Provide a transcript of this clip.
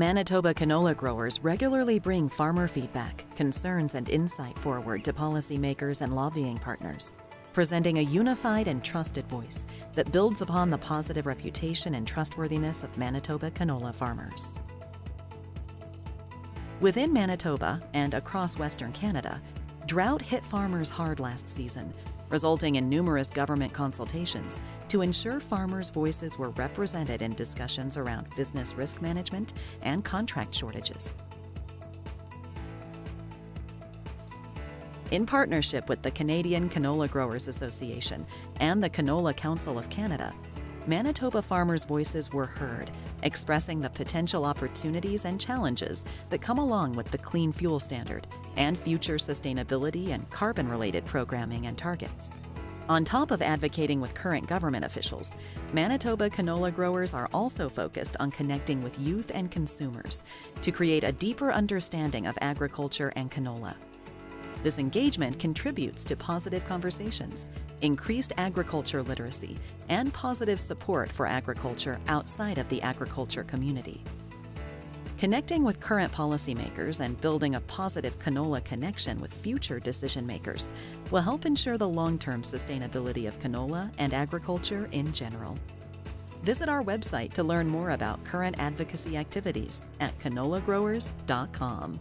Manitoba canola growers regularly bring farmer feedback, concerns, and insight forward to policymakers and lobbying partners, presenting a unified and trusted voice that builds upon the positive reputation and trustworthiness of Manitoba canola farmers. Within Manitoba and across Western Canada, drought hit farmers hard last season, resulting in numerous government consultations to ensure farmers' voices were represented in discussions around business risk management and contract shortages. In partnership with the Canadian Canola Growers Association and the Canola Council of Canada, Manitoba farmers' voices were heard, expressing the potential opportunities and challenges that come along with the Clean Fuel Standard and future sustainability and carbon related programming and targets. On top of advocating with current government officials, Manitoba canola growers are also focused on connecting with youth and consumers to create a deeper understanding of agriculture and canola. This engagement contributes to positive conversations, increased agriculture literacy, and positive support for agriculture outside of the agriculture community. Connecting with current policymakers and building a positive canola connection with future decision makers will help ensure the long term sustainability of canola and agriculture in general. Visit our website to learn more about current advocacy activities at canolagrowers.com.